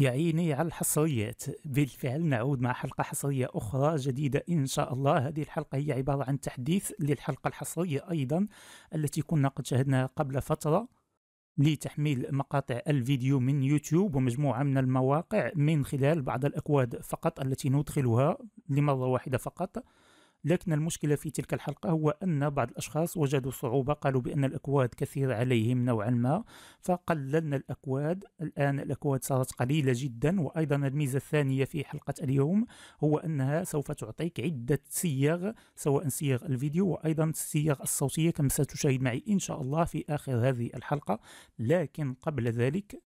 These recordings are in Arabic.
يا عيني على الحصريات بالفعل نعود مع حلقة حصرية أخرى جديدة إن شاء الله. هذه الحلقة هي عبارة عن تحديث للحلقة الحصرية أيضا التي كنا قد شاهدناها قبل فترة لتحميل مقاطع الفيديو من يوتيوب ومجموعة من المواقع من خلال بعض الأكواد فقط التي ندخلها لمرة واحدة فقط. لكن المشكلة في تلك الحلقة هو أن بعض الأشخاص وجدوا صعوبة قالوا بأن الأكواد كثيرة عليهم نوعا ما فقللنا الأكواد. الآن الأكواد صارت قليلة جدا وأيضا الميزة الثانية في حلقة اليوم هو أنها سوف تعطيك عدة صيغ سواء صيغ الفيديو وأيضا الصيغ الصوتية كما ستشاهد معي إن شاء الله في آخر هذه الحلقة. لكن قبل ذلك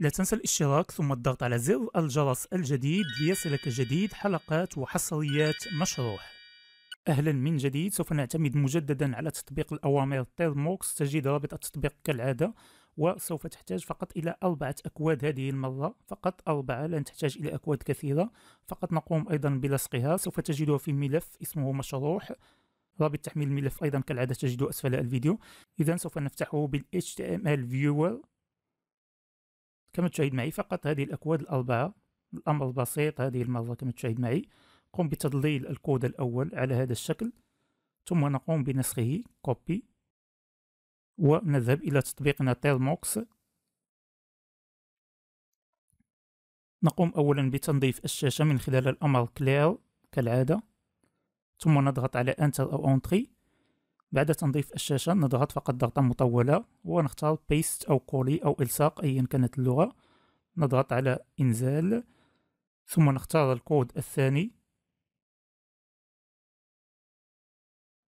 لا تنسى الاشتراك ثم الضغط على زر الجرس الجديد ليصلك جديد حلقات وحصريات مشروح. أهلا من جديد سوف نعتمد مجددا على تطبيق الأوامر تيرموكس تجد رابط التطبيق كالعادة وسوف تحتاج فقط إلى أربعة أكواد هذه المرة. فقط أربعة لن تحتاج إلى أكواد كثيرة. فقط نقوم أيضا بلصقها. سوف تجدها في ملف اسمه مشروح. رابط تحميل الملف أيضا كالعادة تجده أسفل الفيديو. إذا سوف نفتحه بال HTML Viewer. كما تشاهد معي فقط هذه الأكواد الأربعة. الأمر بسيط هذه المرة كما تشاهد معي. نقوم بتضليل الكود الأول على هذا الشكل ثم نقوم بنسخه copy ونذهب إلى تطبيقنا Termux نقوم أولا بتنظيف الشاشة من خلال الأمر clear كالعادة ثم نضغط على Enter أو Entrée. بعد تنظيف الشاشة نضغط فقط ضغطة مطولة ونختار Paste أو Copy أو إلصاق أيا كانت اللغة. نضغط على إنزال ثم نختار الكود الثاني.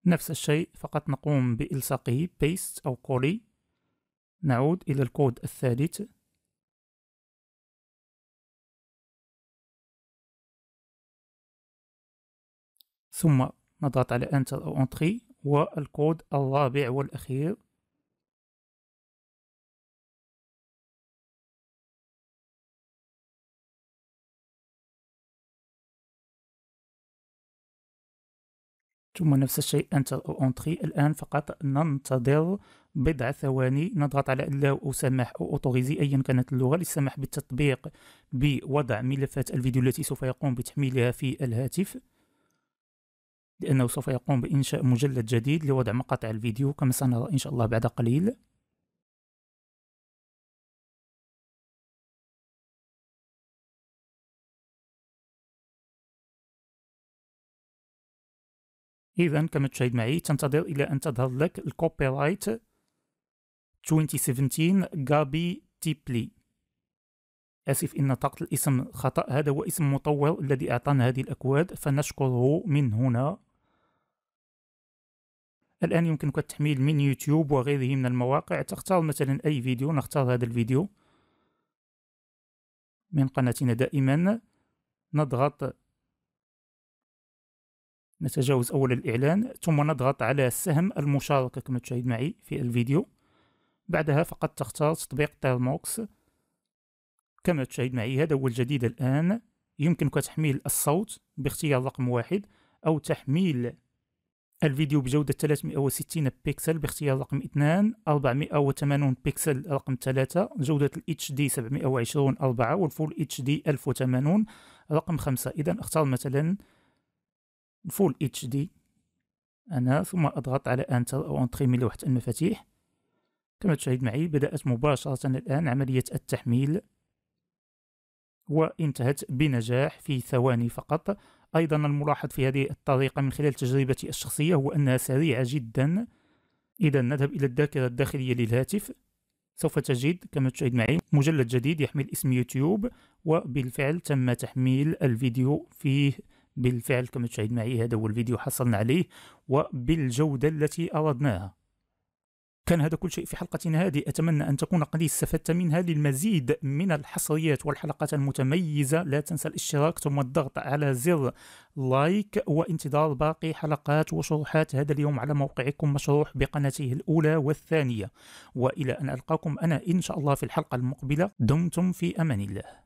نفس الشيء فقط نقوم بإلصاقه paste أو copy. نعود إلى الكود الثالث. ثم نضغط على Enter أو Entry والكود الرابع والأخير. ثم نفس الشيء Enter أو Entrée الآن فقط. ننتظر بضع ثواني. نضغط على لا اسمح أو autoriser ايا كانت اللغة للسماح بالتطبيق بوضع ملفات الفيديو التي سوف يقوم بتحميلها في الهاتف لأنه سوف يقوم بإنشاء مجلد جديد لوضع مقاطع الفيديو كما سنرى إن شاء الله بعد قليل. إذا كما تشاهد معي تنتظر إلى أن تظهر لك ال copyright 2017 غابي تيبلي آسف إن نطقت الاسم خطأ هذا هو اسم مطور الذي أعطانا هذه الأكواد فنشكره من هنا الآن يمكنك التحميل من يوتيوب وغيره من المواقع. تختار مثلا أي فيديو نختار هذا الفيديو. من قناتنا دائما نضغط نتجاوز أول الإعلان ثم نضغط على سهم المشاركة كما تشاهد معي في الفيديو. بعدها فقط تختار تطبيق Termux كما تشاهد معي هذا هو الجديد الآن. يمكنك تحميل الصوت باختيار رقم واحد أو تحميل الفيديو بجودة 360 بكسل باختيار رقم 2 480 بكسل رقم 3 جودة ال HD 720 4 وال full HD 1080 رقم 5 إذا اختار مثلا full HD أنا ثم أضغط على Enter أو Entrée من لوحة المفاتيح. كما تشاهد معي بدأت مباشرة الآن عملية التحميل. وانتهت بنجاح في ثواني فقط. أيضا الملاحظ في هذه الطريقة من خلال تجربتي الشخصية هو أنها سريعة جدا. إذا نذهب إلى الذاكرة الداخلية للهاتف. سوف تجد كما تشاهد معي مجلد جديد يحمل اسم يوتيوب. وبالفعل تم تحميل الفيديو فيه بالفعل كما تشاهد معي هذا هو الفيديو حصلنا عليه وبالجودة التي أردناها كان هذا كل شيء في حلقتنا هذه. أتمنى أن تكون قد استفدت منها للمزيد من الحصريات والحلقات المتميزة. لا تنسى الاشتراك ثم الضغط على زر لايك وانتظار باقي حلقات وشروحات. هذا اليوم على موقعكم مشروح بقناته الأولى والثانية. وإلى أن ألقاكم أنا إن شاء الله في الحلقة المقبلة. دمتم في أمان الله.